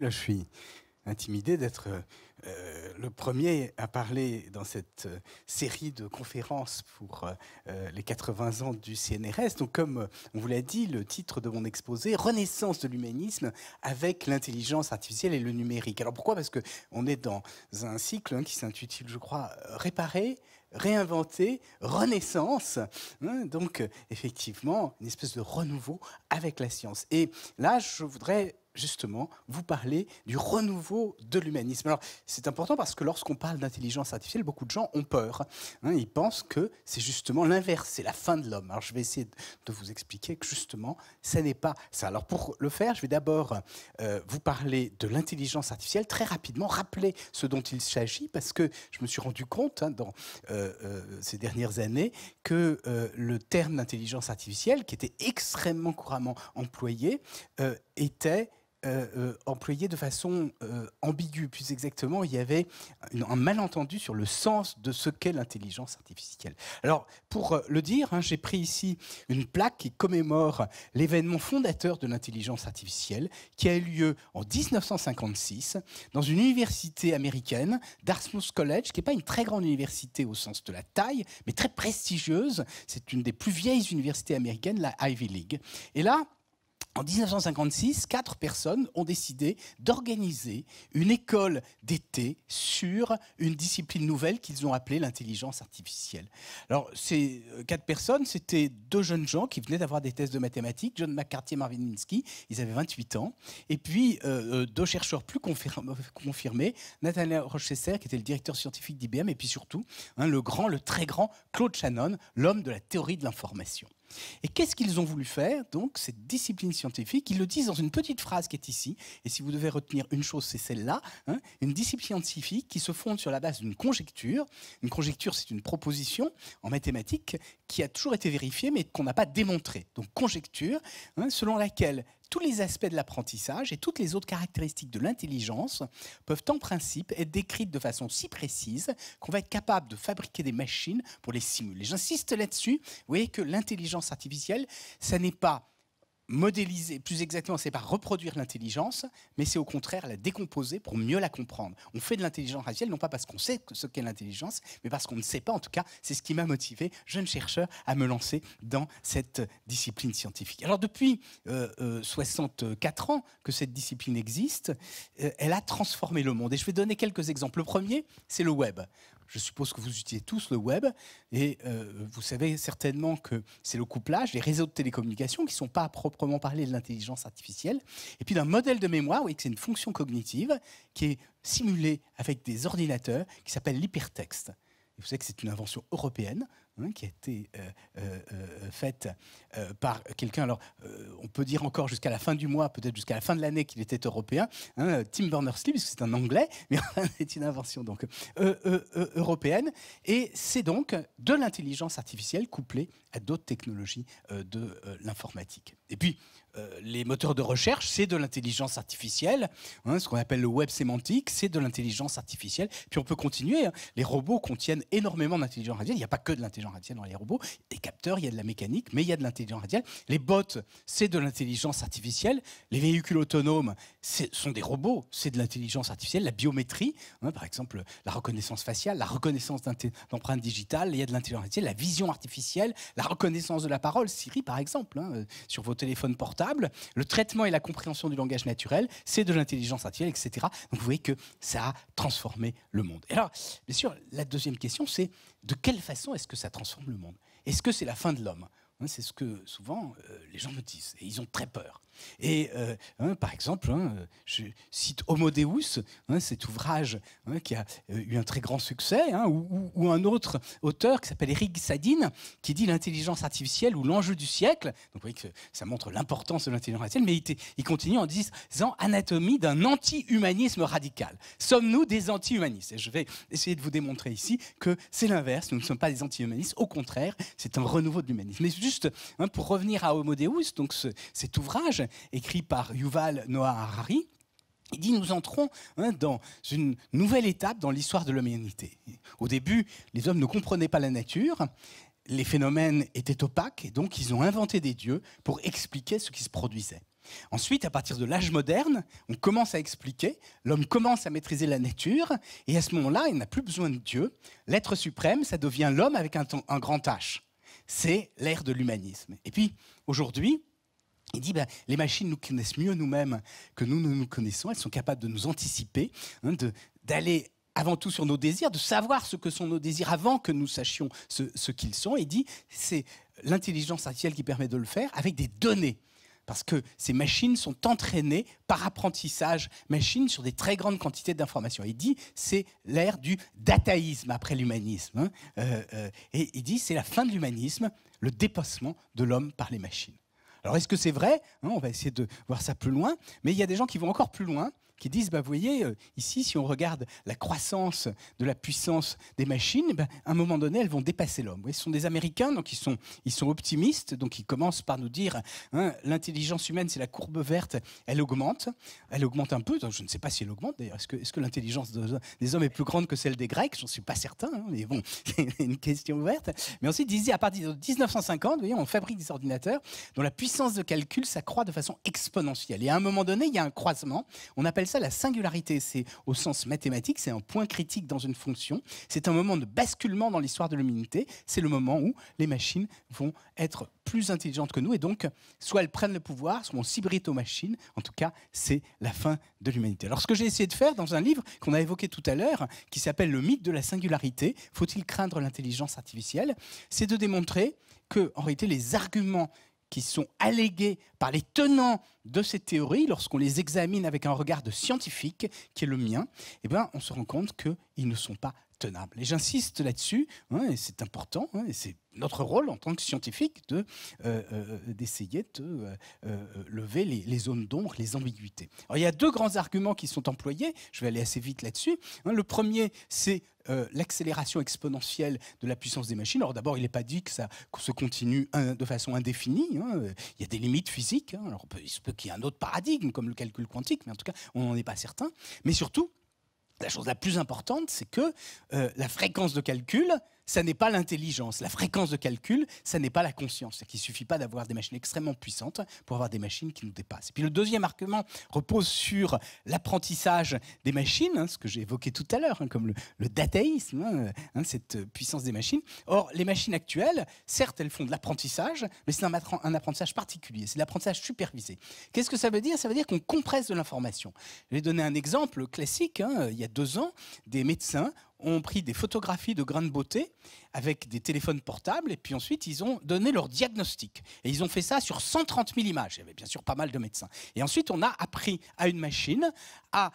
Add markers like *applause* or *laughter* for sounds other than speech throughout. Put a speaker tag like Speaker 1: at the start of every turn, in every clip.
Speaker 1: Je suis intimidé d'être euh, le premier à parler dans cette euh, série de conférences pour euh, les 80 ans du CNRS. Donc, comme on vous l'a dit, le titre de mon exposé, Renaissance de l'humanisme avec l'intelligence artificielle et le numérique. Alors pourquoi? Parce qu'on est dans un cycle hein, qui s'intitule, je crois, Réparer, réinventer, renaissance. Hein. donc, effectivement, une espèce de renouveau avec la science. Et là, je voudrais justement vous parler du renouveau de l'humanisme. Alors c'est important parce que lorsqu'on parle d'intelligence artificielle, beaucoup de gens ont peur. Hein. ils pensent que c'est justement l'inverse, c'est la fin de l'homme. Alors je vais essayer de vous expliquer que justement, ce n'est pas ça. Alors pour le faire, je vais d'abord euh, vous parler de l'intelligence artificielle, très rapidement, rappeler ce dont il s'agit, parce que je me suis rendu compte hein, dans euh, euh, ces dernières années que le terme d'intelligence artificielle, qui était extrêmement couramment employé, était euh, euh, employé de façon euh, ambiguë. Plus exactement, il y avait un malentendu sur le sens de ce qu'est l'intelligence artificielle. Alors, pour le dire, hein, j'ai pris ici une plaque qui commémore l'événement fondateur de l'intelligence artificielle qui a eu lieu en 1956 dans une université américaine, Dartmouth College, qui n'est pas une très grande université au sens de la taille, mais très prestigieuse. C'est une des plus vieilles universités américaines, la Ivy League. Et là, en 1956, quatre personnes ont décidé d'organiser une école d'été sur une discipline nouvelle qu'ils ont appelée l'intelligence artificielle. Alors, ces euh, quatre personnes, c'était deux jeunes gens qui venaient d'avoir des tests de mathématiques, John McCarthy et Marvin Minsky, ils avaient 28 ans, et puis euh, euh, deux chercheurs plus confirmés, Nathaniel Rochester, qui était le directeur scientifique d'IBM, et puis surtout, hein, le grand, le très grand Claude Shannon, l'homme de la théorie de l'information. Et qu'est-ce qu'ils ont voulu faire, donc, cette discipline scientifique? Ils le disent dans une petite phrase qui est ici, et si vous devez retenir une chose, c'est celle-là, hein, une discipline scientifique qui se fonde sur la base d'une conjecture. Une conjecture, c'est une proposition en mathématiques qui a toujours été vérifiée, mais qu'on n'a pas démontrée. Donc, conjecture, hein, selon laquelle tous les aspects de l'apprentissage et toutes les autres caractéristiques de l'intelligence peuvent en principe être décrites de façon si précise qu'on va être capable de fabriquer des machines pour les simuler. J'insiste là-dessus. Vous voyez que l'intelligence artificielle, ça n'est pas modéliser, plus exactement, c'est pas reproduire l'intelligence, mais c'est au contraire la décomposer pour mieux la comprendre. On fait de l'intelligence artificielle non pas parce qu'on sait ce qu'est l'intelligence, mais parce qu'on ne sait pas. En tout cas, c'est ce qui m'a motivé, jeune chercheur, à me lancer dans cette discipline scientifique. Alors depuis 64 euh, euh, ans que cette discipline existe, euh, elle a transformé le monde. Et je vais donner quelques exemples. Le premier, c'est le web. Je suppose que vous utilisez tous le web et euh, vous savez certainement que c'est le couplage des réseaux de télécommunications qui ne sont pas à proprement parler de l'intelligence artificielle et puis d'un modèle de mémoire, oui, c'est une fonction cognitive qui est simulée avec des ordinateurs qui s'appelle l'hypertexte. Vous savez que c'est une invention européenne. Qui a été euh, euh, euh, faite par quelqu'un. Alors, on peut dire encore jusqu'à la fin du mois, peut-être jusqu'à la fin de l'année qu'il était européen, hein, Tim Berners-Lee, puisque c'est un Anglais, *laughs* mais c'est une invention donc européenne. Et c'est donc de l'intelligence artificielle couplée à d'autres technologies de l'informatique. Et puis, les moteurs de recherche, c'est de l'intelligence artificielle. Hein, ce qu'on appelle le web sémantique, c'est de l'intelligence artificielle. Puis on peut continuer. Les robots contiennent énormément d'intelligence artificielle. Il n'y a pas que de l'intelligence artificielle dans les robots. Des capteurs, il y a de la mécanique, mais il y a de l'intelligence artificielle. Les bots, c'est de l'intelligence artificielle. Les véhicules autonomes, sont des robots, c'est de l'intelligence artificielle. La biométrie, hein, par exemple, la reconnaissance faciale, la reconnaissance d'empreintes digitales, il y a de l'intelligence artificielle. La vision artificielle, la reconnaissance de la parole, Siri par exemple, hein, sur vos téléphones portables. Le traitement et la compréhension du langage naturel, c'est de l'intelligence artificielle, etc. Donc vous voyez que ça a transformé le monde. Et alors, bien sûr, la deuxième question, c'est de quelle façon est-ce que ça transforme le monde? Est-ce que c'est la fin de l'homme? Hein, C'est ce que souvent euh, les gens me disent, et ils ont très peur. Et euh, hein, par exemple, hein, je cite Homo Deus, hein, cet ouvrage qui a euh, eu un très grand succès, ou, un autre auteur qui s'appelle Eric Sadine, qui dit l'intelligence artificielle ou l'enjeu du siècle. Donc vous voyez que ça montre l'importance de l'intelligence artificielle, mais il, continue en disant anatomie d'un anti-humanisme radical. Sommes-nous des anti-humanistes? Et je vais essayer de vous démontrer ici que c'est l'inverse. Nous ne sommes pas des anti-humanistes. Au contraire, c'est un renouveau de l'humanisme. Mais juste pour revenir à Homo Deus, donc cet ouvrage écrit par Yuval Noah Harari. Il dit nous entrons hein, dans une nouvelle étape dans l'histoire de l'humanité. Au début, les hommes ne comprenaient pas la nature, les phénomènes étaient opaques, et donc ils ont inventé des dieux pour expliquer ce qui se produisait. Ensuite, à partir de l'âge moderne, on commence à expliquer, l'homme commence à maîtriser la nature, et à ce moment-là, il n'a plus besoin de Dieu. L'être suprême, ça devient l'homme avec un, grand H. C'est l'ère de l'humanisme. Et puis, aujourd'hui, il dit, ben, les machines nous connaissent mieux nous-mêmes que nous, nous nous connaissons. Elles sont capables de nous anticiper, hein, d'aller avant tout sur nos désirs, de savoir ce que sont nos désirs avant que nous sachions ce, qu'ils sont. Il dit, c'est l'intelligence artificielle qui permet de le faire avec des données parce que ces machines sont entraînées par apprentissage machine sur des très grandes quantités d'informations. Il dit c'est l'ère du dataïsme après l'humanisme. Hein. Euh, euh, et il dit c'est la fin de l'humanisme, le dépassement de l'homme par les machines. Alors est-ce que c'est vrai? Hein, On va essayer de voir ça plus loin. Mais il y a des gens qui vont encore plus loin qui disent, bah, vous voyez, euh, ici, si on regarde la croissance de la puissance des machines, bah, à un moment donné, elles vont dépasser l'homme. Ce sont des Américains, donc ils sont, ils sont optimistes, donc ils commencent par nous dire, hein, l'intelligence humaine, c'est la courbe verte, elle augmente, elle augmente un peu, je ne sais pas si elle augmente d'ailleurs, est-ce que, est que l'intelligence des hommes est plus grande que celle des Grecs? J'en suis pas certain, hein, mais bon, *laughs* c'est une question ouverte. Mais ensuite, ils disaient, à partir de 1950, vous voyez, on fabrique des ordinateurs dont la puissance de calcul s'accroît de façon exponentielle. Et à un moment donné, il y a un croisement, on appelle ça la singularité. C'est au sens mathématique, c'est un point critique dans une fonction. C'est un moment de basculement dans l'histoire de l'humanité. C'est le moment où les machines vont être plus intelligentes que nous et donc soit elles prennent le pouvoir, soit on s'hybride aux machines. En tout cas, c'est la fin de l'humanité. Alors ce que j'ai essayé de faire dans un livre qu'on a évoqué tout à l'heure, qui s'appelle Le mythe de la singularité, faut-il craindre l'intelligence artificielle C'est de démontrer que en réalité les arguments qui sont allégués par les tenants de cette théorie, lorsqu'on les examine avec un regard de scientifique, qui est le mien, eh bien, on se rend compte qu'ils ne sont pas tenables. Et j'insiste là-dessus, hein, et c'est important, hein, et c'est notre rôle en tant que scientifique de, euh, euh, d'essayer de euh, lever les, zones d'ombre, les ambiguïtés. Alors, il y a deux grands arguments qui sont employés, je vais aller assez vite là-dessus. Hein. le premier, c'est l'accélération exponentielle de la puissance des machines. Alors d'abord, il n'est pas dit que ça se continue de façon indéfinie. Il y a des limites physiques. Alors, il se peut qu'il y ait un autre paradigme, comme le calcul quantique, mais en tout cas, on n'en est pas certain. Mais surtout, la chose la plus importante, c'est que la fréquence de calcul, ça n'est pas l'intelligence. La fréquence de calcul, ça n'est pas la conscience. Il ne suffit pas d'avoir des machines extrêmement puissantes pour avoir des machines qui nous dépassent. Et puis le deuxième argument repose sur l'apprentissage des machines, hein, ce que j'ai évoqué tout à l'heure, hein, comme le, dataïsme, hein, cette puissance des machines. Or, les machines actuelles, certes, elles font de l'apprentissage, mais c'est un, un, apprentissage particulier, c'est l'apprentissage supervisé. Qu'est-ce que ça veut dire? Ça veut dire qu'on compresse de l'information. Je vais donner un exemple classique. il y a deux ans, des médecins ont pris des photographies de grains de beauté avec des téléphones portables et puis ensuite ils ont donné leur diagnostic. Et ils ont fait ça sur 130 000 images. Il y avait bien sûr pas mal de médecins. Et ensuite on a appris à une machine à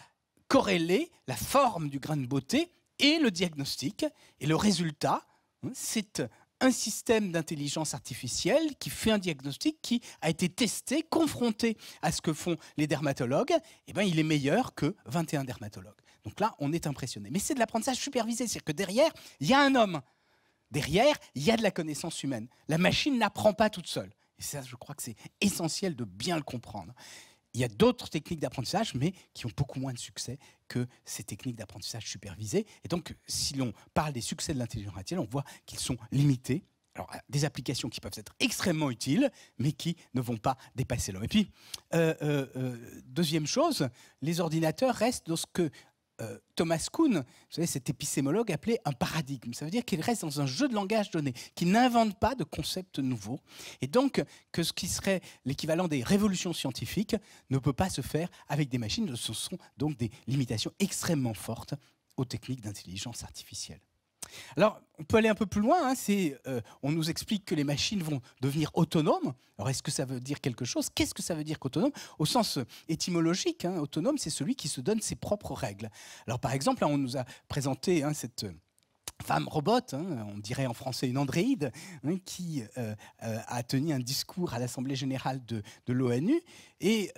Speaker 1: corréler la forme du grain de beauté et le diagnostic. Et le résultat, hein, c'est un système d'intelligence artificielle qui fait un diagnostic qui a été testé, confronté à ce que font les dermatologues, eh ben, il est meilleur que 21 dermatologues. Donc là, on est impressionné. Mais c'est de l'apprentissage supervisé, c'est-à-dire que derrière, il y a un homme. Derrière, il y a de la connaissance humaine. La machine n'apprend pas toute seule. Et ça, je crois que c'est essentiel de bien le comprendre. Il y a d'autres techniques d'apprentissage, mais qui ont beaucoup moins de succès que ces techniques d'apprentissage supervisées. Et donc, si l'on parle des succès de l'intelligence artificielle, on voit qu'ils sont limités. Alors, des applications qui peuvent être extrêmement utiles, mais qui ne vont pas dépasser l'homme. Et puis, euh, euh, euh, deuxième chose, les ordinateurs restent dans ce que euh, Thomas Kuhn, vous savez, cet épistémologue, appelait un paradigme. Ça veut dire qu'il reste dans un jeu de langage donné, qu'il n'invente pas de concepts nouveaux. Et donc, que ce qui serait l'équivalent des révolutions scientifiques ne peut pas se faire avec des machines. Ce sont donc des limitations extrêmement fortes aux techniques d'intelligence artificielle. Alors, on peut aller un peu plus loin. Hein, euh, on nous explique que les machines vont devenir autonomes. Alors, est-ce que ça veut dire quelque chose? Qu'est-ce que ça veut dire qu'autonome Au sens euh, étymologique, hein, autonome, c'est celui qui se donne ses propres règles. Alors, par exemple, on nous a présenté hein, cette euh, femme robot, on dirait en français une androïde, qui a tenu un discours à l'Assemblée générale de, de l'ONU. Et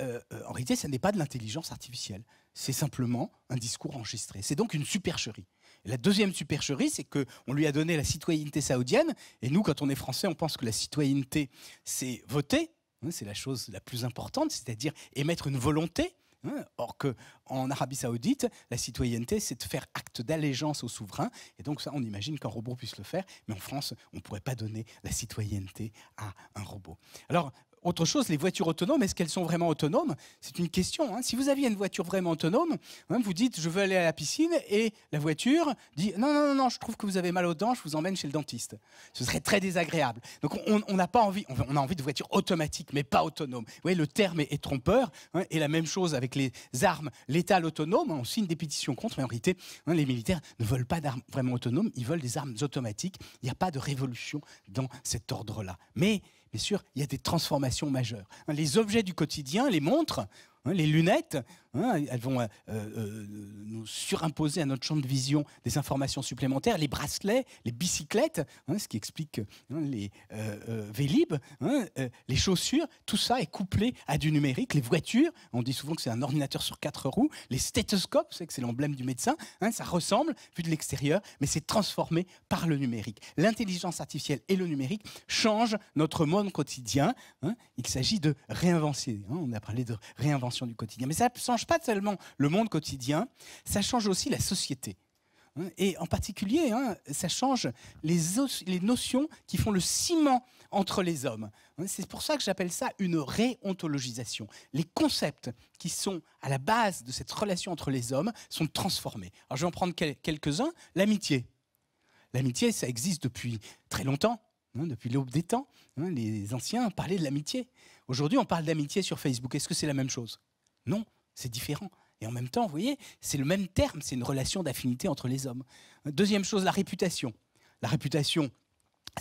Speaker 1: en réalité, ce n'est pas de l'intelligence artificielle. C'est simplement un discours enregistré. C'est donc une supercherie la deuxième supercherie, c'est qu'on lui a donné la citoyenneté saoudienne. Et nous, quand on est français, on pense que la citoyenneté, c'est voter. Hein, c'est la chose la plus importante, c'est-à-dire émettre une volonté. Hein. Or qu'en Arabie Saoudite, la citoyenneté, c'est de faire acte d'allégeance au souverain. Et donc ça, on imagine qu'un robot puisse le faire. Mais en France, on ne pourrait pas donner la citoyenneté à un robot. Alors, autre chose, les voitures autonomes, est-ce qu'elles sont vraiment autonomes? C'est une question. Hein. Si vous aviez une voiture vraiment autonome, hein, vous dites je veux aller à la piscine et la voiture dit non, non, non, non, je trouve que vous avez mal aux dents, je vous emmène chez le dentiste. Ce serait très désagréable. Donc on n'a pas envie, on a envie de voitures automatiques, mais pas autonomes. Vous voyez, le terme est, trompeur. Hein, et la même chose avec les armes létales autonomes. On signe des pétitions contre, mais en réalité, les militaires ne veulent pas d'armes vraiment autonomes, ils veulent des armes automatiques. Il n'y a pas de révolution dans cet ordre-là. Mais bien sûr, il y a des transformations majeures. Les objets du quotidien, les montres, hein, les lunettes, Hein, elles vont euh, euh, nous surimposer à notre champ de vision des informations supplémentaires. Les bracelets, les bicyclettes, hein, ce qui explique hein, les euh, vélib, les chaussures, tout ça est couplé à du numérique. Les voitures, on dit souvent que c'est un ordinateur sur quatre roues. Les stéthoscopes, c'est que c'est l'emblème du médecin, ça ressemble vu de l'extérieur, mais c'est transformé par le numérique. L'intelligence artificielle et le numérique changent notre monde quotidien. Il s'agit de réinvention. On a parlé de réinvention du quotidien, mais ça change pas seulement le monde quotidien, ça change aussi la société. Hein, et en particulier, hein, ça change les, notions qui font le ciment entre les hommes. Hein, c'est pour ça que j'appelle ça une réontologisation. Les concepts qui sont à la base de cette relation entre les hommes sont transformés. Alors je vais en prendre quelques-uns. L'amitié. L'amitié, ça existe depuis très longtemps, depuis l'aube des temps. Les anciens parlaient de l'amitié. Aujourd'hui, on parle d'amitié sur Facebook. Est-ce que c'est la même chose? Non, c'est différent. Et en même temps, vous voyez, c'est le même terme, c'est une relation d'affinité entre les hommes. Deuxième chose, la réputation. La réputation,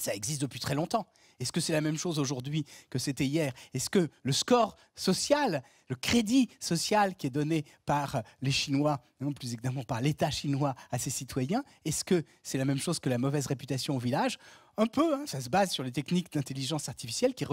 Speaker 1: ça existe depuis très longtemps. Est-ce que c'est la même chose aujourd'hui que c'était hier? Est-ce que le score social, le crédit social qui est donné par les Chinois, plus exactement par l'État chinois à ses citoyens, est-ce que c'est la même chose que la mauvaise réputation au village? Un peu, hein, ça se base sur les techniques d'intelligence artificielle qui,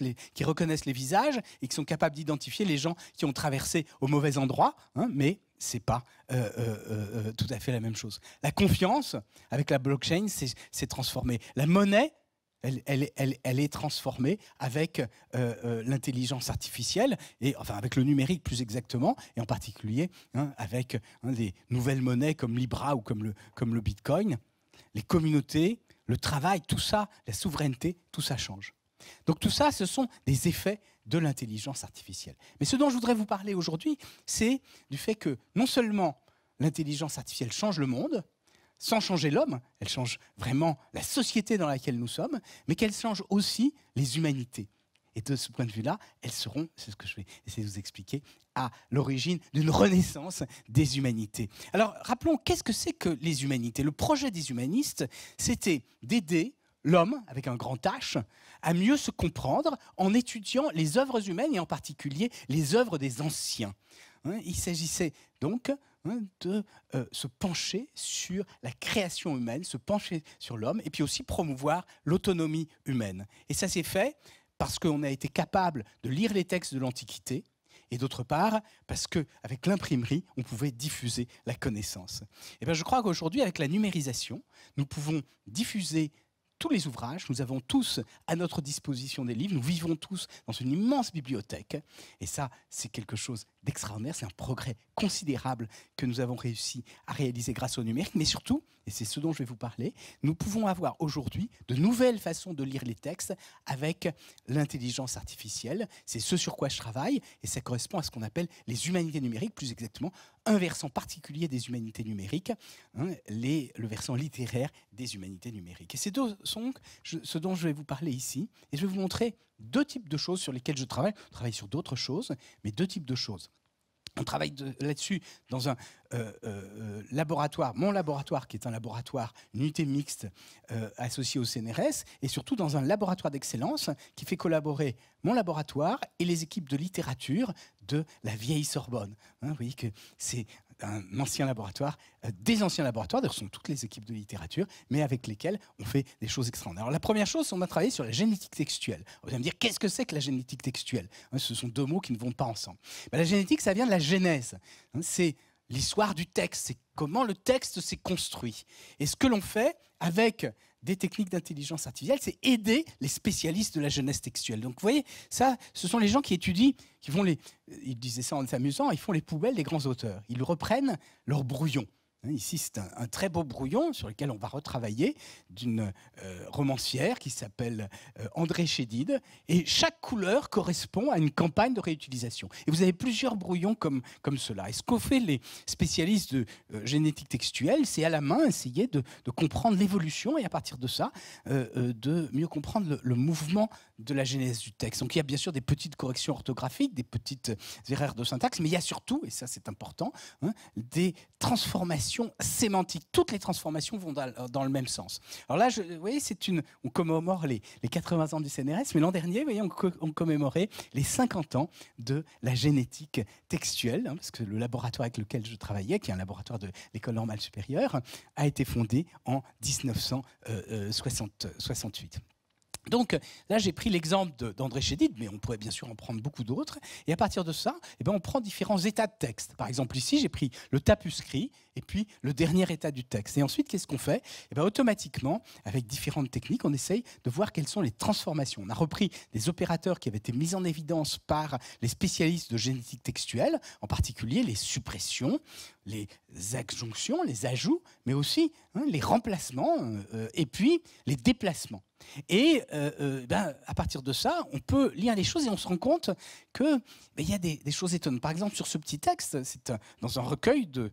Speaker 1: les, qui, reconnaissent les visages et qui sont capables d'identifier les gens qui ont traversé au mauvais endroit, hein, mais ce n'est pas euh, euh, euh, tout à fait la même chose. La confiance, avec la blockchain, s'est transformée. La monnaie, elle, est transformée avec l'intelligence artificielle, et enfin avec le numérique plus exactement, et en particulier hein, avec des nouvelles monnaies comme Libra ou comme le, comme le Bitcoin. Les communautés le travail, tout ça, la souveraineté, tout ça change. Donc tout ça, ce sont des effets de l'intelligence artificielle. Mais ce dont je voudrais vous parler aujourd'hui, c'est du fait que non seulement l'intelligence artificielle change le monde, sans changer l'homme, elle change vraiment la société dans laquelle nous sommes, mais qu'elle change aussi les humanités. Et de ce point de vue-là, elles seront, c'est ce que je vais essayer de vous expliquer, à l'origine d'une renaissance des humanités. Alors rappelons, qu'est-ce que c'est que les humanités? Le projet des humanistes, c'était d'aider l'homme, avec un grand H, à mieux se comprendre en étudiant les œuvres humaines et en particulier les œuvres des anciens. Hein, il s'agissait donc hein, de euh, se pencher sur la création humaine, se pencher sur l'homme, et puis aussi promouvoir l'autonomie humaine. Et ça s'est fait parce qu'on a été capable de lire les textes de l'Antiquité, et d'autre part parce qu'avec l'imprimerie, on pouvait diffuser la connaissance. Eh bien, je crois qu'aujourd'hui, avec la numérisation, nous pouvons diffuser tous les ouvrages, nous avons tous à notre disposition des livres, nous vivons tous dans une immense bibliothèque, et ça, c'est quelque chose d'extraordinaire, c'est un progrès considérable que nous avons réussi à réaliser grâce au numérique, mais surtout, et c'est ce dont je vais vous parler, nous pouvons avoir aujourd'hui de nouvelles façons de lire les textes avec l'intelligence artificielle. C'est ce sur quoi je travaille et ça correspond à ce qu'on appelle les humanités numériques, plus exactement un versant particulier des humanités numériques, hein, le versant littéraire des humanités numériques. Et c'est ce dont je vais vous parler ici et je vais vous montrer deux types de choses sur lesquelles je travaille. Je travaille sur d'autres choses, mais deux types de choses. On travaille là-dessus dans un euh, euh, laboratoire, mon laboratoire qui est un laboratoire, une unité mixte euh, associée au CNRS, et surtout dans un laboratoire d'excellence qui fait collaborer mon laboratoire et les équipes de littérature de la vieille Sorbonne. Hein, vous voyez que c'est un ancien laboratoire, euh, des anciens laboratoires, ce sont toutes les équipes de littérature, mais avec lesquelles on fait des choses extraordinaires. Alors la première chose, on a travaillé sur la génétique textuelle. Vous allez me dire, qu'est-ce que c'est que la génétique textuelle? Hein, Ce sont deux mots qui ne vont pas ensemble. Ben, la génétique, ça vient de la genèse. Hein, c'est l'histoire du texte, c'est comment le texte s'est construit. Et ce que l'on fait avec des techniques d'intelligence artificielle, c'est aider les spécialistes de la jeunesse textuelle. Donc vous voyez, ça, ce sont les gens qui étudient, qui font les, ils disaient ça en s'amusant, ils font les poubelles des grands auteurs. Ils reprennent leurs brouillons. Hein, ici, c'est un, très beau brouillon sur lequel on va retravailler d'une euh, romancière qui s'appelle euh, André Chédid. Et chaque couleur correspond à une campagne de réutilisation. Et vous avez plusieurs brouillons comme, comme cela. Et ce qu'ont fait les spécialistes de euh, génétique textuelle, c'est à la main essayer de, comprendre l'évolution et à partir de ça, de mieux comprendre le, mouvement de la genèse du texte. Donc il y a bien sûr des petites corrections orthographiques, des petites erreurs de syntaxe, mais il y a surtout, et ça c'est important, hein, des transformations sémantique. Toutes les transformations vont dans, le même sens. Alors là, vous voyez, c'est une, on commémore les, 80 ans du CNRS, mais l'an dernier, vous voyez, on, commémorait les 50 ans de la génétique textuelle, hein, parce que le laboratoire avec lequel je travaillais, qui est un laboratoire de l'école normale supérieure, a été fondé en 1968. Donc là, j'ai pris l'exemple d'André Chédid, mais on pourrait bien sûr en prendre beaucoup d'autres. Et à partir de ça, eh ben, on prend différents états de texte. Par exemple, ici, j'ai pris le tapuscrit et puis le dernier état du texte. Et ensuite, qu'est-ce qu'on fait? Eh ben, Automatiquement, avec différentes techniques, on essaye de voir quelles sont les transformations. On a repris des opérateurs qui avaient été mis en évidence par les spécialistes de génétique textuelle, en particulier les suppressions, les adjonctions, les ajouts, mais aussi hein, les remplacements euh, et puis les déplacements. Et euh, euh, ben, à partir de ça, on peut lire les choses et on se rend compte qu'il ben, y a des, choses étonnantes. Par exemple, sur ce petit texte, c'est dans un recueil de,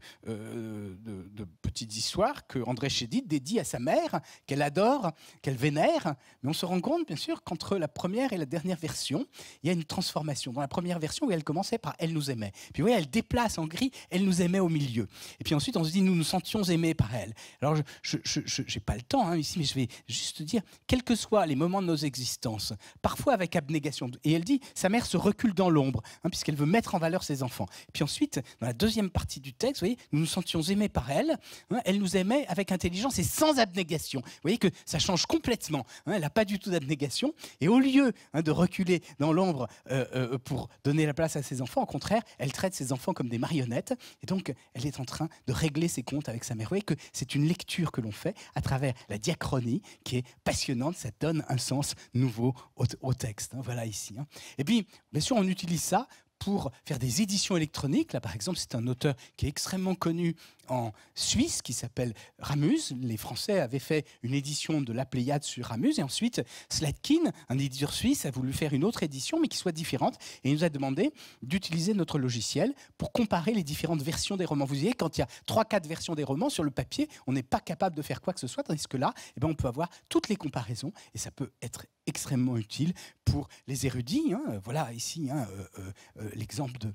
Speaker 1: petites histoires que André Chédid dédie à sa mère, qu'elle adore, qu'elle vénère. Mais on se rend compte, bien sûr, qu'entre la première et la dernière version, il y a une transformation. Dans la première version, elle commençait par Elle nous aimait. Puis oui, elle déplace en gris Elle nous aimait au milieu et puis ensuite, on se dit, nous nous sentions aimés par elle. Alors, je n'ai pas le temps hein, ici, mais je vais juste dire, quels que soient les moments de nos existences, parfois avec abnégation, et elle dit, sa mère se recule dans l'ombre, hein, puisqu'elle veut mettre en valeur ses enfants. Et puis ensuite, dans la deuxième partie du texte, vous voyez, nous nous sentions aimés par elle, hein, elle nous aimait avec intelligence et sans abnégation. Vous voyez que ça change complètement. elle n'a pas du tout d'abnégation. Et au lieu de reculer dans l'ombre euh, euh, pour donner la place à ses enfants, au contraire, elle traite ses enfants comme des marionnettes. Et donc, elle est en train de régler ses comptes avec sa mère. Vous voyez que c'est une lecture que l'on fait à travers la diachronie qui est passionnante. Ça donne un sens nouveau au, texte. Hein. voilà ici. Hein. Et puis, bien sûr, on utilise ça pour faire des éditions électroniques. Là, par exemple, c'est un auteur qui est extrêmement connu en Suisse qui s'appelle Ramuse. Les Français avaient fait une édition de La Pléiade sur Ramuse. Et ensuite, Slatkin, un éditeur suisse, a voulu faire une autre édition, mais qui soit différente. Et il nous a demandé d'utiliser notre logiciel pour comparer les différentes versions des romans. Vous voyez, quand il y a 3-4 versions des romans sur le papier, on n'est pas capable de faire quoi que ce soit, tandis que là, eh ben, on peut avoir toutes les comparaisons. Et ça peut être extrêmement utile pour les érudits. Hein. Voilà ici hein, euh, euh, euh, l'exemple de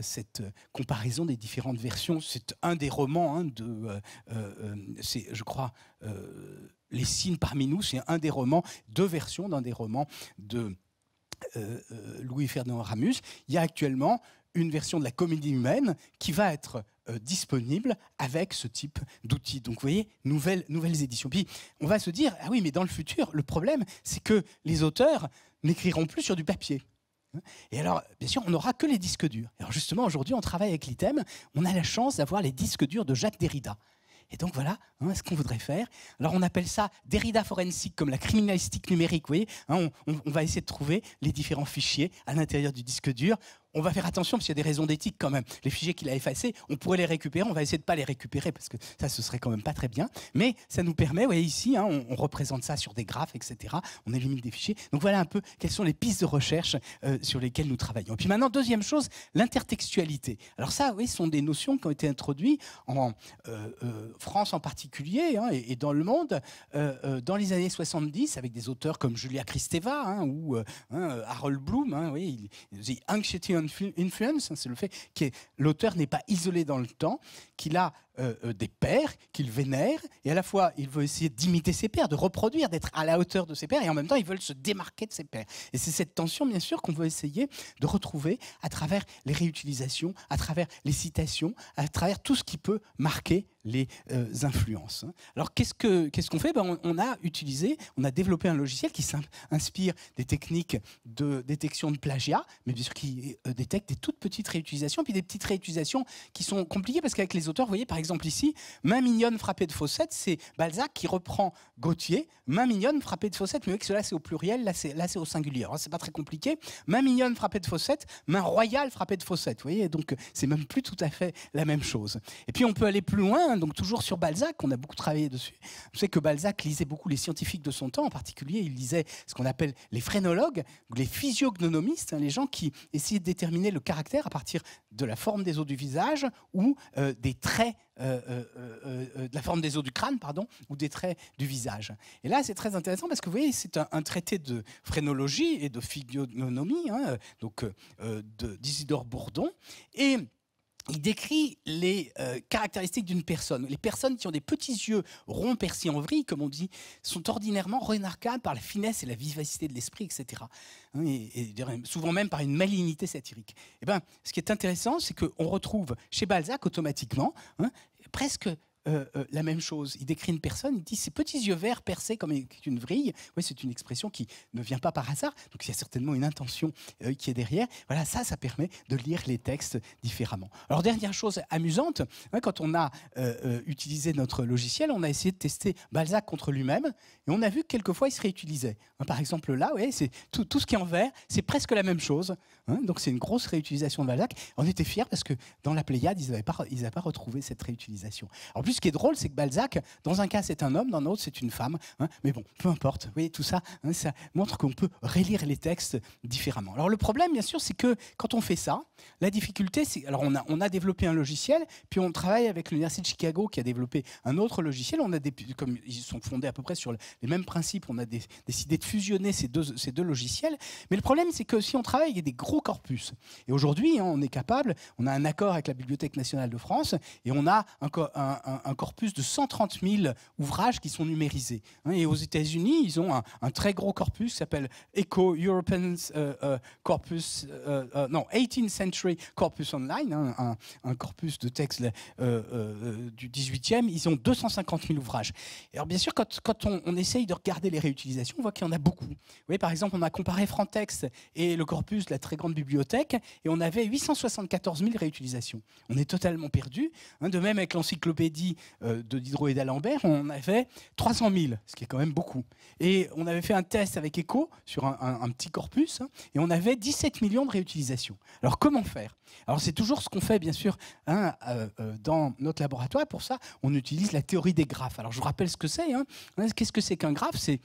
Speaker 1: cette comparaison des différentes versions. C'est un des romans hein, de, c'est, je crois, Les signes parmi nous. C'est un des romans, deux versions d'un des romans de Louis-Ferdinand Ramus. Il y a actuellement une version de la comédie humaine qui va être euh, disponible avec ce type d'outils. Donc vous voyez, nouvelles, nouvelles éditions. Puis on va se dire, ah oui, mais dans le futur, le problème, c'est que les auteurs n'écriront plus sur du papier. Et alors, bien sûr, on n'aura que les disques durs. Alors justement, aujourd'hui, on travaille avec l'ITEM, on a la chance d'avoir les disques durs de Jacques Derrida. Et donc voilà hein, ce qu'on voudrait faire. Alors on appelle ça Derrida forensique, comme la criminalistique numérique. Vous voyez, hein, on, on, va essayer de trouver les différents fichiers à l'intérieur du disque dur on va faire attention parce qu'il y a des raisons d'éthique quand même. Les fichiers qu'il a effacés, on pourrait les récupérer, on va essayer de ne pas les récupérer parce que ça, ce serait quand même pas très bien. Mais ça nous permet, vous voyez ici, hein, on, représente ça sur des graphes, etc. On élimine des fichiers. Donc voilà un peu quelles sont les pistes de recherche euh, sur lesquelles nous travaillons. Et puis maintenant, deuxième chose, l'intertextualité. Alors ça, oui, ce sont des notions qui ont été introduites en euh, euh, France en particulier hein, et, dans le monde dans les années 70 avec des auteurs comme Julia Kristeva hein, ou Harold Bloom. oui, The Anxiety influence, hein, c'est le fait que l'auteur n'est pas isolé dans le temps, qu'il a euh, euh, des pères qu'il vénère, et à la fois il veut essayer d'imiter ses pères, de reproduire, d'être à la hauteur de ses pères, et en même temps ils veulent se démarquer de ses pères. Et c'est cette tension, bien sûr, qu'on veut essayer de retrouver à travers les réutilisations, à travers les citations, à travers tout ce qui peut marquer les euh, influences. Hein. Alors qu'est-ce qu'on fait? Ben, on, a utilisé, on a développé un logiciel qui s'inspire des techniques de détection de plagiat, mais bien sûr qui détecte des toutes petites réutilisations, puis des petites réutilisations qui sont compliquées parce qu'avec les auteurs, vous voyez par exemple ici, main mignonne frappée de faussette, c'est Balzac qui reprend Gauthier, main mignonne frappée de faussette, mais avec cela c'est au pluriel, là c'est au singulier. C'est pas très compliqué. Main mignonne frappée de faussette, main royale frappée de faussette. Vous voyez, donc c'est même plus tout à fait la même chose. Et puis on peut aller plus loin hein, donc toujours sur Balzac, on a beaucoup travaillé dessus. Je sais que Balzac lisait beaucoup les scientifiques de son temps, en particulier, il lisait ce qu'on appelle les phrénologues, les physiognomistes, hein, les gens qui essayaient de déterminer le caractère à partir de la forme des os du visage ou euh, des traits euh, de la forme des os du crâne, pardon, ou des traits du visage. Et là, c'est très intéressant parce que vous voyez, c'est un, traité de phrénologie et de physiognomie, hein, donc d'Isidore Bourdon. Et il décrit les euh, caractéristiques d'une personne. Les personnes qui ont des petits yeux ronds percés en vrille, comme on dit, sont ordinairement remarquables par la finesse et la vivacité de l'esprit, etc. Hein, et, souvent même par une malignité satirique. Et eh ben, ce qui est intéressant, c'est qu'on retrouve chez Balzac automatiquement hein, presque euh, euh, la même chose. Il décrit une personne, il dit ses petits yeux verts percés comme une vrille. Oui, c'est une expression qui ne vient pas par hasard. Donc il y a certainement une intention euh, qui est derrière. Voilà, ça, ça permet de lire les textes différemment. Alors dernière chose amusante, hein, quand on a utilisé notre logiciel, on a essayé de tester Balzac contre lui-même et on a vu que quelquefois il se réutilisait. Hein, par exemple là, ouais, c'est tout, ce qui est en vert, c'est presque la même chose. Hein. donc c'est une grosse réutilisation de Balzac. On était fiers parce que dans la Pléiade, ils n'avaient pas, pas retrouvé cette réutilisation. En plus, ce qui est drôle, c'est que Balzac, dans un cas, c'est un homme, dans l'autre, c'est une femme. Hein. mais bon, peu importe. Vous voyez, tout ça, hein, ça montre qu'on peut relire les textes différemment. Alors, le problème, bien sûr, c'est que quand on fait ça, la difficulté, c'est. Alors, on a, développé un logiciel, puis on travaille avec l'Université de Chicago qui a développé un autre logiciel. On a des, comme ils sont fondés à peu près sur les mêmes principes, on a décidé de fusionner ces deux, logiciels. Mais le problème, c'est que si on travaille avec des gros corpus, et aujourd'hui, hein, on est capable, on a un accord avec la Bibliothèque nationale de France, et on a un, un corpus de 130 000 ouvrages qui sont numérisés. Hein. Et aux États-Unis, ils ont un, très gros corpus qui s'appelle Eco European euh, euh, Corpus, euh, non, 18th Century Corpus Online, hein, un, corpus de textes du 18e. Ils ont 250 000 ouvrages. alors, bien sûr, quand, on, essaye de regarder les réutilisations, on voit qu'il y en a beaucoup. Vous voyez, par exemple, on a comparé Frontex et le corpus de la très grande bibliothèque, et on avait 874 000 réutilisations. On est totalement perdu. Hein. de même, avec l'encyclopédie euh, de Diderot et d'Alembert, on avait 300 000, ce qui est quand même beaucoup. Et on avait fait un test avec ECHO sur un, petit corpus, hein, et on avait 17 millions de réutilisations. Alors comment faire? Alors c'est toujours ce qu'on fait, bien sûr, hein, euh, euh, dans notre laboratoire. Pour ça, on utilise la théorie des graphes. Alors je vous rappelle ce que c'est. Hein. Qu'est-ce que c'est qu'un graphe? C'est